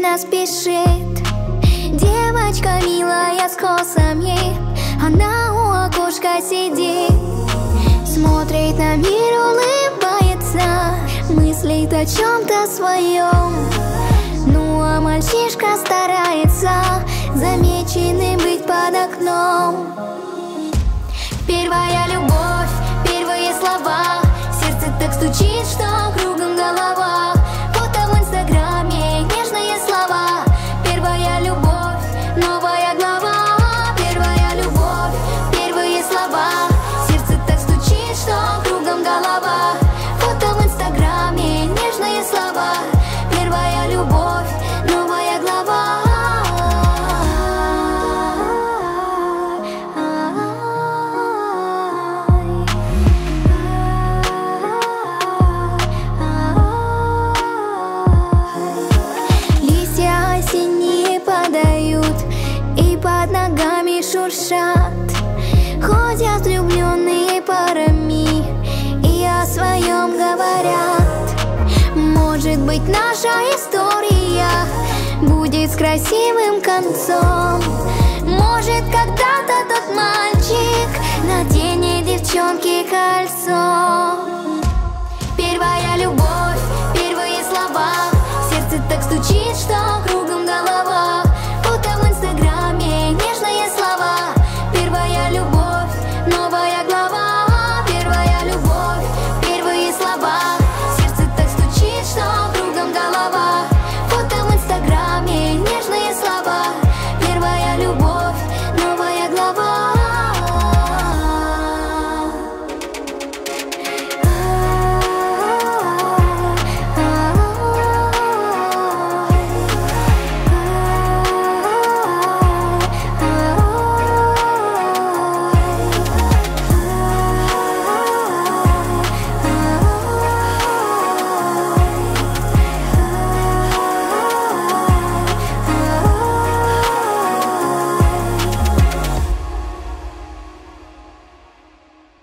вечно спешит. Девочка милая с косами. Она у окошка сидит. Смотрит на мир, улыбается. Мыслит о чем-то своем Ну а мальчишка старается Замеченным быть под окном. Первая любовь, шуршат. Ходят влюбленные парами И о своем говорят. Может быть наша история Будет с красивым концом. Может когда-то тот мальчик Наденет девчонке кольцо